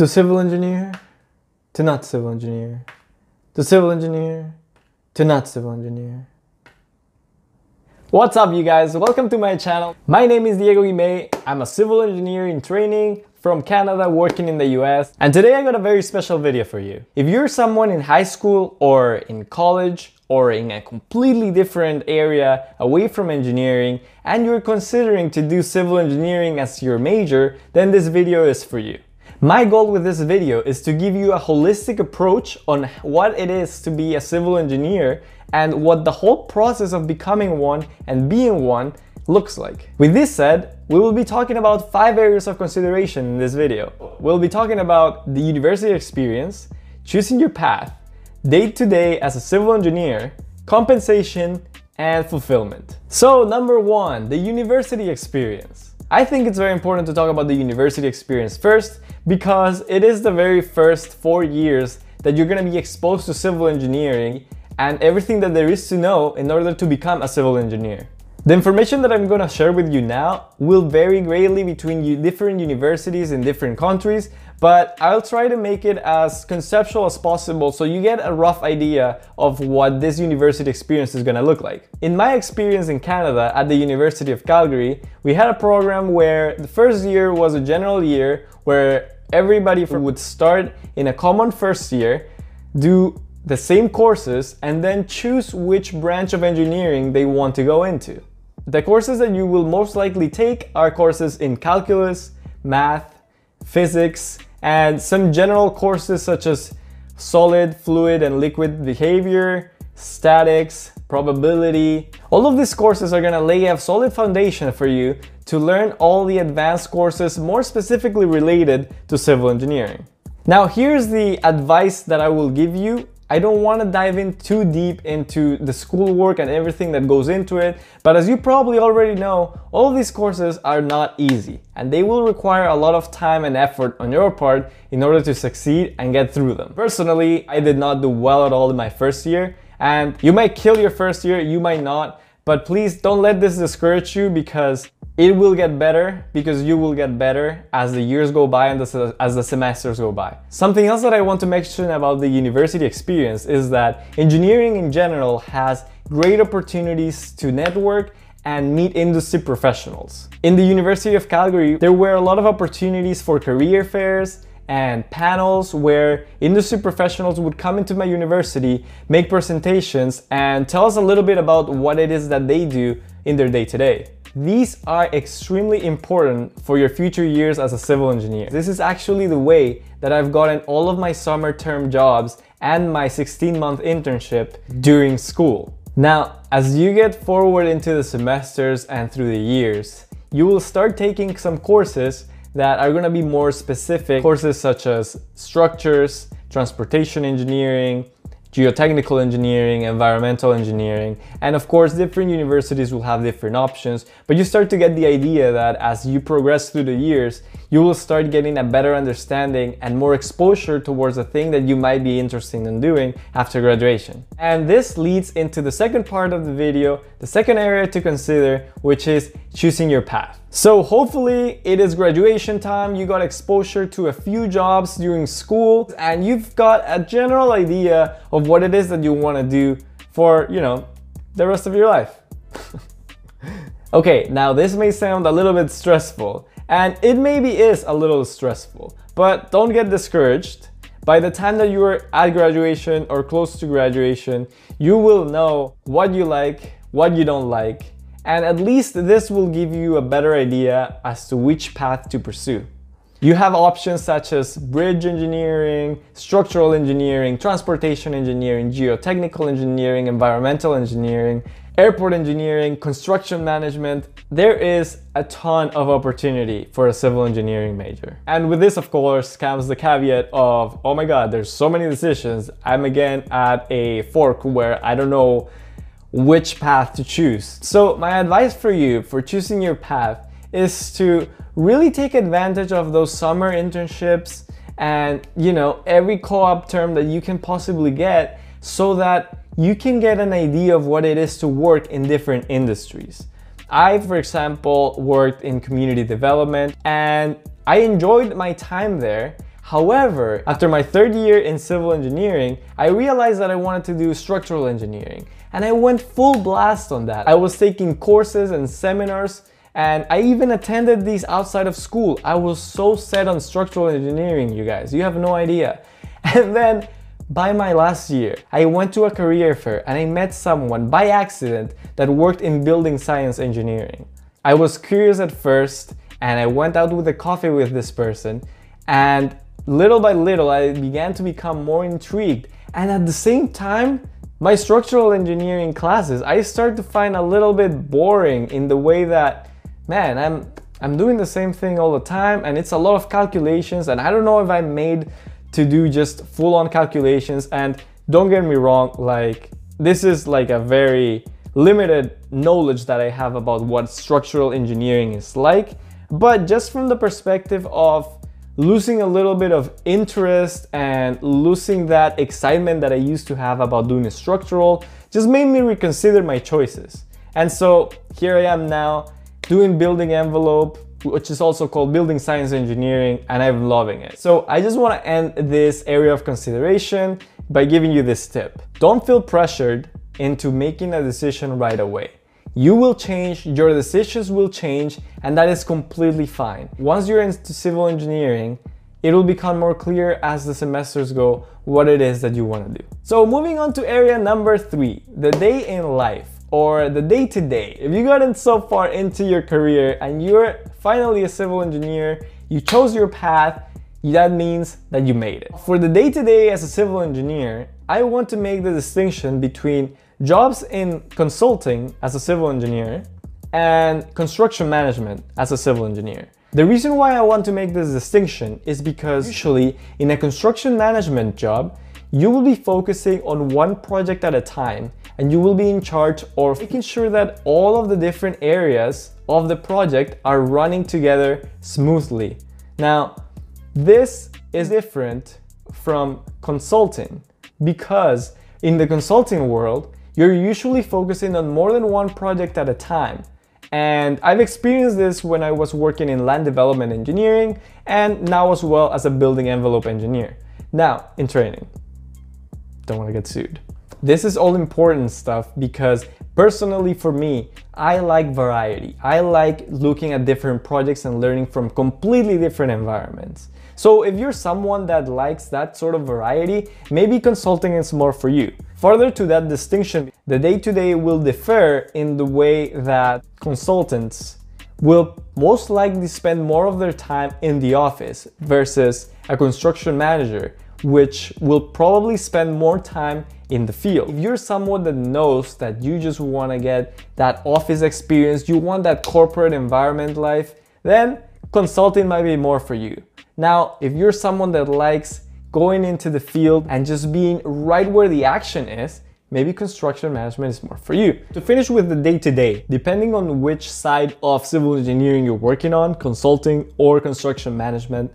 To civil engineer, to not civil engineer, to civil engineer, to not civil engineer. What's up you guys? Welcome to my channel. My name is Diego Guimet. I'm a civil engineer in training from Canada working in the US and today I got a very special video for you. If you're someone in high school or in college or in a completely different area away from engineering and you're considering to do civil engineering as your major, then this video is for you. My goal with this video is to give you a holistic approach on what it is to be a civil engineer and what the whole process of becoming one and being one looks like. With this said, we will be talking about five areas of consideration in this video. We'll be talking about the university experience, choosing your path, day to day as a civil engineer, compensation, and fulfillment. So number one, the university experience. I think it's very important to talk about the university experience first because it is the very first four years that you're gonna be exposed to civil engineering and everything that there is to know in order to become a civil engineer. The information that I'm gonna share with you now will vary greatly between different universities in different countries, but I'll try to make it as conceptual as possible so you get a rough idea of what this university experience is gonna look like. In my experience in Canada at the University of Calgary, we had a program where the first year was a general year where everybody would start in a common first year, do the same courses, and then choose which branch of engineering they want to go into. The courses that you will most likely take are courses in calculus, math, physics, and some general courses such as solid, fluid, and liquid behavior, statics, probability. All of these courses are gonna lay a solid foundation for you to learn all the advanced courses more specifically related to civil engineering. Now here's the advice that I will give you I don't want to dive in too deep into the schoolwork and everything that goes into it, but as you probably already know, all these courses are not easy and they will require a lot of time and effort on your part in order to succeed and get through them. Personally, I did not do well at all in my first year and you might kill your first year, you might not, but please don't let this discourage you because it will get better because you will get better as the years go by and the, as the semesters go by. Something else that I want to mention about the university experience is that engineering in general has great opportunities to network and meet industry professionals. In the University of Calgary, there were a lot of opportunities for career fairs and panels where industry professionals would come into my university, make presentations, and tell us a little bit about what it is that they do in their day to day. These are extremely important for your future years as a civil engineer. This is actually the way that I've gotten all of my summer term jobs and my 16 month internship during school. Now, as you get forward into the semesters and through the years, you will start taking some courses that are gonna be more specific, courses such as structures, transportation engineering, geotechnical engineering, environmental engineering, and of course different universities will have different options, but you start to get the idea that as you progress through the years, you will start getting a better understanding and more exposure towards the thing that you might be interested in doing after graduation. And this leads into the second part of the video, the second area to consider, which is choosing your path. So hopefully it is graduation time, you got exposure to a few jobs during school, and you've got a general idea of what it is that you want to do for, you know, the rest of your life. okay, now this may sound a little bit stressful, and it maybe is a little stressful, but don't get discouraged. By the time that you are at graduation or close to graduation, you will know what you like, what you don't like, and at least this will give you a better idea as to which path to pursue. You have options such as bridge engineering, structural engineering, transportation engineering, geotechnical engineering, environmental engineering, airport engineering, construction management. There is a ton of opportunity for a civil engineering major. And with this, of course, comes the caveat of, oh my God, there's so many decisions. I'm again at a fork where I don't know which path to choose. So my advice for you for choosing your path is to really take advantage of those summer internships and you know every co-op term that you can possibly get so that you can get an idea of what it is to work in different industries. I, for example, worked in community development and I enjoyed my time there However, after my third year in civil engineering, I realized that I wanted to do structural engineering and I went full blast on that. I was taking courses and seminars and I even attended these outside of school. I was so set on structural engineering, you guys. You have no idea. And then by my last year, I went to a career fair and I met someone by accident that worked in building science engineering. I was curious at first and I went out with a coffee with this person and little by little I began to become more intrigued and at the same time my structural engineering classes I started to find a little bit boring in the way that man I'm I'm doing the same thing all the time and it's a lot of calculations and I don't know if I'm made to do just full-on calculations and don't get me wrong like this is like a very limited knowledge that I have about what structural engineering is like but just from the perspective of losing a little bit of interest and losing that excitement that I used to have about doing a structural just made me reconsider my choices. And so here I am now doing building envelope, which is also called building science engineering, and I'm loving it. So I just want to end this area of consideration by giving you this tip. Don't feel pressured into making a decision right away. You will change, your decisions will change, and that is completely fine. Once you're into civil engineering, it will become more clear as the semesters go what it is that you want to do. So moving on to area number three, the day in life or the day to day. If you gotten so far into your career and you're finally a civil engineer, you chose your path, that means that you made it. For the day to day as a civil engineer, I want to make the distinction between jobs in consulting as a civil engineer and construction management as a civil engineer. The reason why I want to make this distinction is because usually in a construction management job, you will be focusing on one project at a time and you will be in charge of making sure that all of the different areas of the project are running together smoothly. Now, this is different from consulting because in the consulting world, you're usually focusing on more than one project at a time. And I've experienced this when I was working in land development engineering and now as well as a building envelope engineer. Now, in training. Don't want to get sued. This is all important stuff because personally for me, I like variety. I like looking at different projects and learning from completely different environments. So if you're someone that likes that sort of variety, maybe consulting is more for you. Further to that distinction, the day-to-day -day will differ in the way that consultants will most likely spend more of their time in the office versus a construction manager, which will probably spend more time in the field. If you're someone that knows that you just want to get that office experience, you want that corporate environment life, then consulting might be more for you. Now, if you're someone that likes going into the field and just being right where the action is, maybe construction management is more for you. To finish with the day-to-day, -day, depending on which side of civil engineering you're working on, consulting or construction management,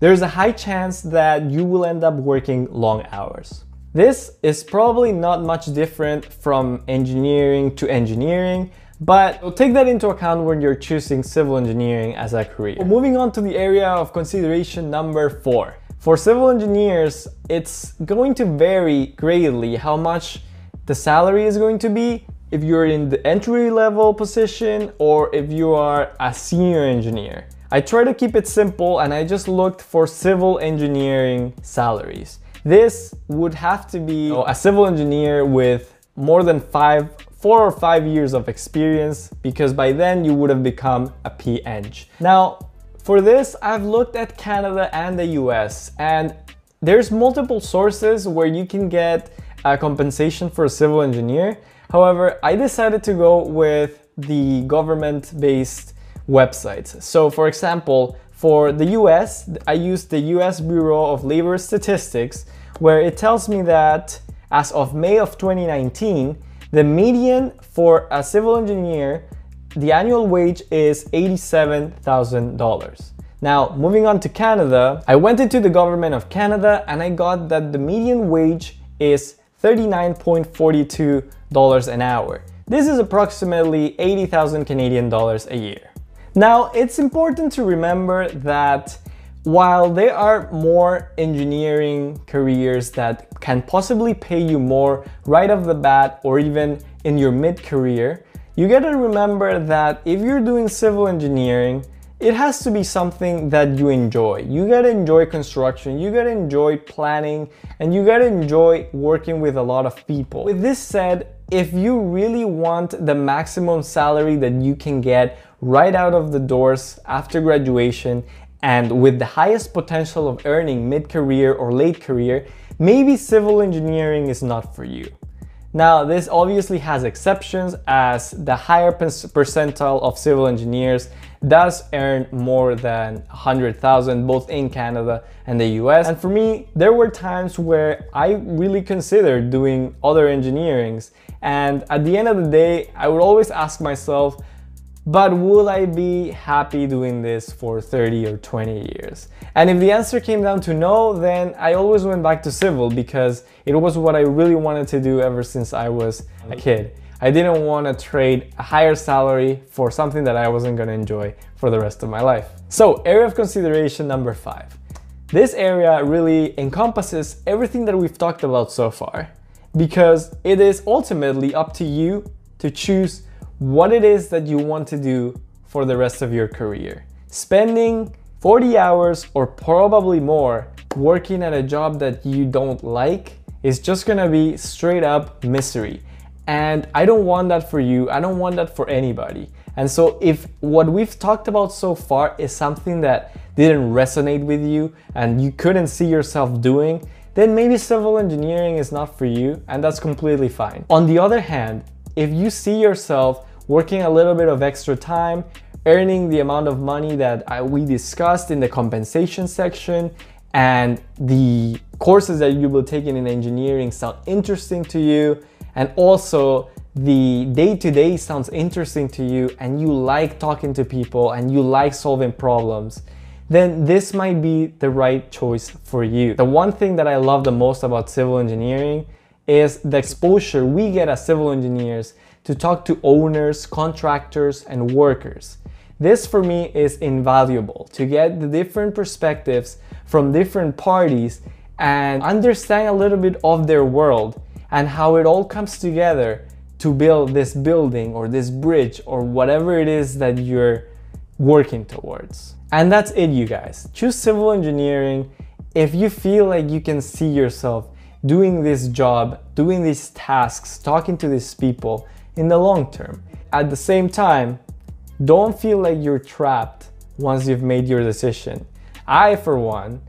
there's a high chance that you will end up working long hours. This is probably not much different from engineering to engineering, but take that into account when you're choosing civil engineering as a career. Well, moving on to the area of consideration number four. For civil engineers, it's going to vary greatly how much the salary is going to be if you're in the entry level position or if you are a senior engineer. I try to keep it simple and I just looked for civil engineering salaries. This would have to be oh, a civil engineer with more than five, four or five years of experience because by then you would have become a P-Eng. Now, for this, I've looked at Canada and the US and there's multiple sources where you can get a compensation for a civil engineer. However, I decided to go with the government-based websites. So for example, for the US, I use the US Bureau of Labor Statistics, where it tells me that as of May of 2019, the median for a civil engineer, the annual wage is $87,000. Now, moving on to Canada, I went into the government of Canada and I got that the median wage is $39.42 an hour. This is approximately 80,000 Canadian dollars a year. Now, it's important to remember that while there are more engineering careers that can possibly pay you more right off the bat or even in your mid career, you gotta remember that if you're doing civil engineering, it has to be something that you enjoy. You gotta enjoy construction, you gotta enjoy planning, and you gotta enjoy working with a lot of people. With this said, if you really want the maximum salary that you can get right out of the doors after graduation and with the highest potential of earning mid-career or late career, maybe civil engineering is not for you. Now, this obviously has exceptions as the higher percentile of civil engineers does earn more than 100,000 both in Canada and the US. And for me, there were times where I really considered doing other engineerings. And at the end of the day, I would always ask myself, but will I be happy doing this for 30 or 20 years? And if the answer came down to no, then I always went back to civil because it was what I really wanted to do ever since I was a kid. I didn't want to trade a higher salary for something that I wasn't going to enjoy for the rest of my life. So, area of consideration number five. This area really encompasses everything that we've talked about so far because it is ultimately up to you to choose what it is that you want to do for the rest of your career. Spending 40 hours or probably more working at a job that you don't like is just gonna be straight up misery. And I don't want that for you. I don't want that for anybody. And so, if what we've talked about so far is something that didn't resonate with you and you couldn't see yourself doing, then maybe civil engineering is not for you, and that's completely fine. On the other hand, if you see yourself working a little bit of extra time, earning the amount of money that I, we discussed in the compensation section, and the courses that you will take in engineering sound interesting to you, and also the day to day sounds interesting to you, and you like talking to people and you like solving problems, then this might be the right choice for you. The one thing that I love the most about civil engineering is the exposure we get as civil engineers to talk to owners, contractors, and workers. This for me is invaluable to get the different perspectives from different parties and understand a little bit of their world and how it all comes together to build this building or this bridge or whatever it is that you're working towards. And that's it, you guys. Choose civil engineering if you feel like you can see yourself doing this job, doing these tasks, talking to these people in the long term. At the same time, don't feel like you're trapped once you've made your decision. I, for one,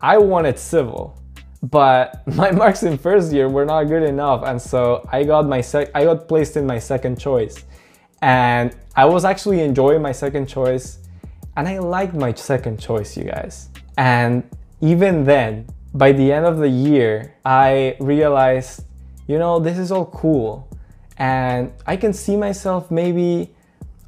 I wanted civil, but my marks in first year were not good enough, and so I got my sec- I got placed in my second choice, and I was actually enjoying my second choice, and I liked my second choice, you guys. And even then, by the end of the year, I realized, you know, this is all cool, and I can see myself maybe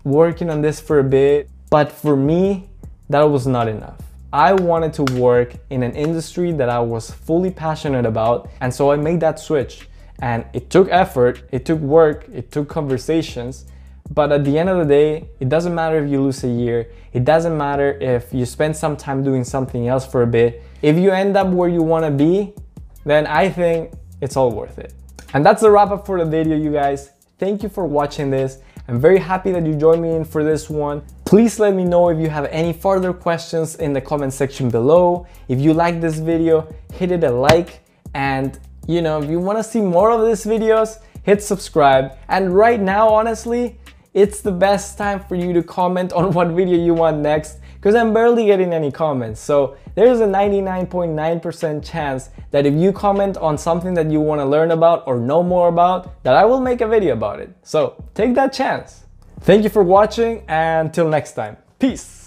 working on this for a bit, but for me, that was not enough. I wanted to work in an industry that I was fully passionate about, and so I made that switch. And it took effort, it took work, it took conversations, but at the end of the day, it doesn't matter if you lose a year, it doesn't matter if you spend some time doing something else for a bit. If you end up where you wanna be, then I think it's all worth it. And that's the wrap up for the video, you guys. Thank you for watching this. I'm very happy that you joined me in for this one. Please let me know if you have any further questions in the comment section below. If you like this video, hit it a like. And you know, if you wanna see more of these videos, hit subscribe. And right now, honestly, it's the best time for you to comment on what video you want next because I'm barely getting any comments. So there's a 99.9% .9 chance that if you comment on something that you want to learn about or know more about, that I will make a video about it. So take that chance. Thank you for watching and till next time. Peace.